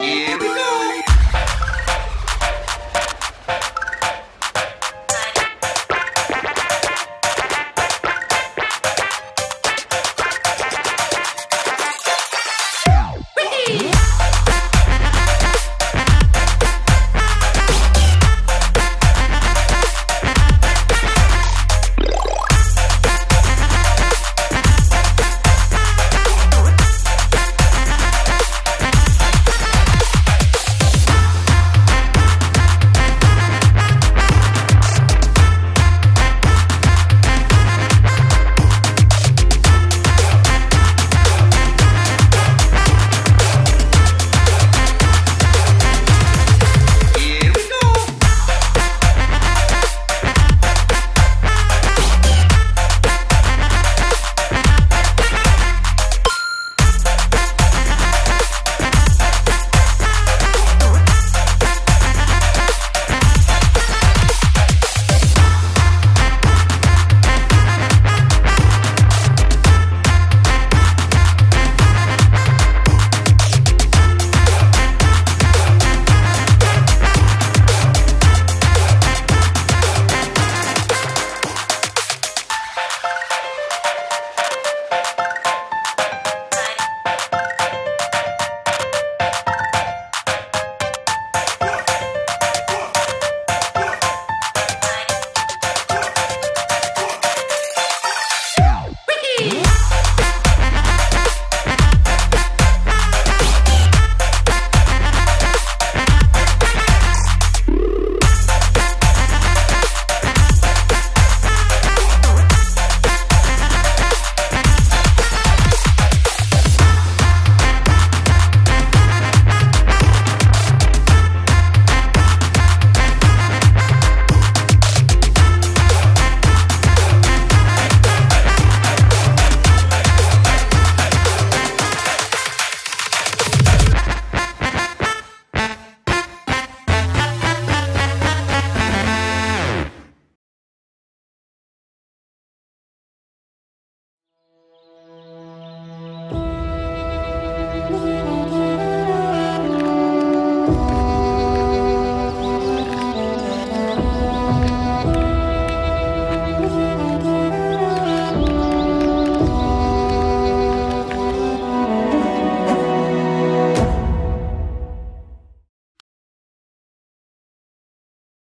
Yeah.